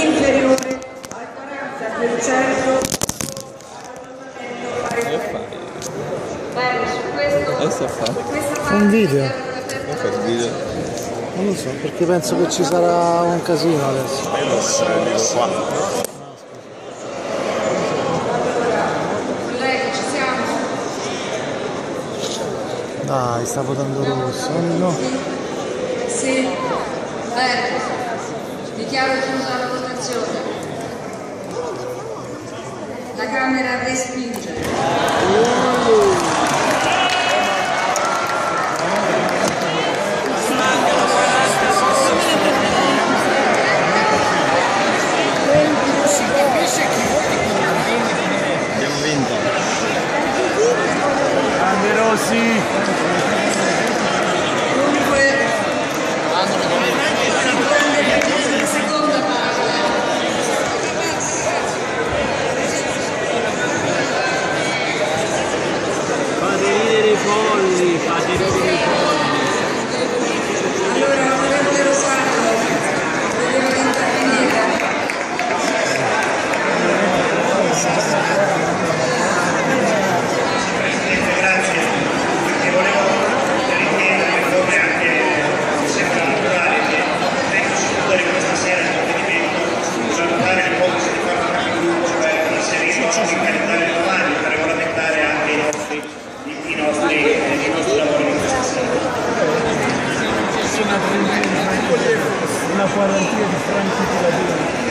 inferiore al 40% Bene, su questo, questo un video. video. Non lo so, perché penso che ci sarà un casino adesso. Io lo so, eh, dico qua. Dai, sta votando rosso, eh, no? Sì, bello. Dichiaro chiusa la votazione. La Camera respinge. una, una cuarentena di franchi per la vida.